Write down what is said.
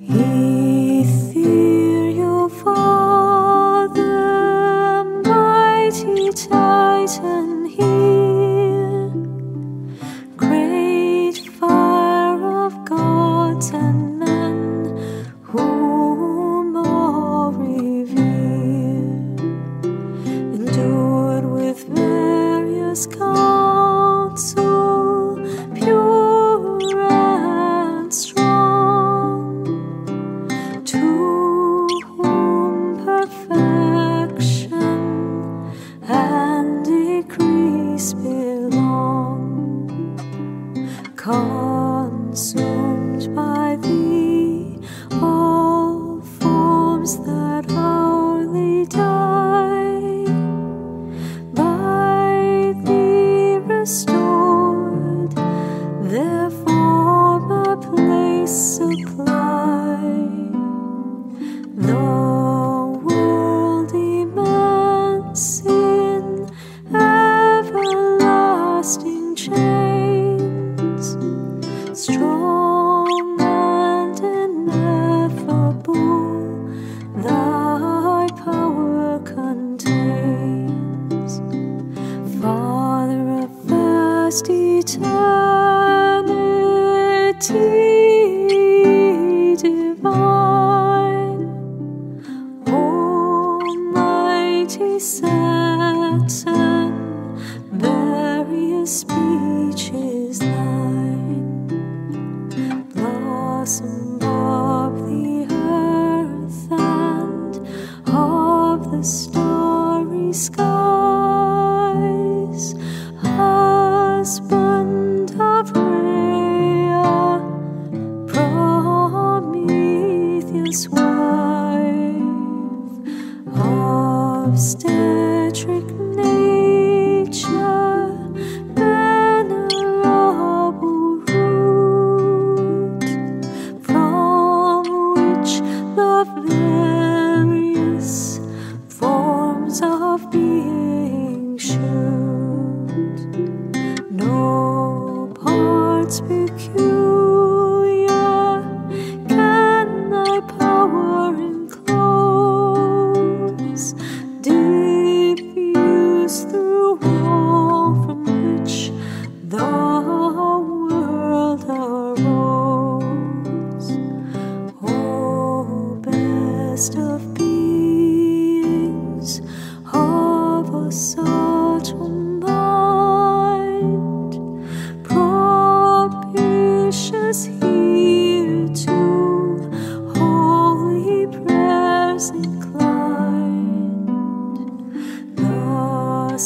Ethereal Father, mighty Titan consumed by thee, all forms that hourly die, by thee restored, their former place supply. The Saturn, various speeches thine, blossom of the earth and of the starry skies, husband of Rhea, Prometheus' obstetric nature, venerable root, from which the various forms of being shoot. No parts peculiar best of beings, of a subtle mind, propitious hear to holy prayers inclined. The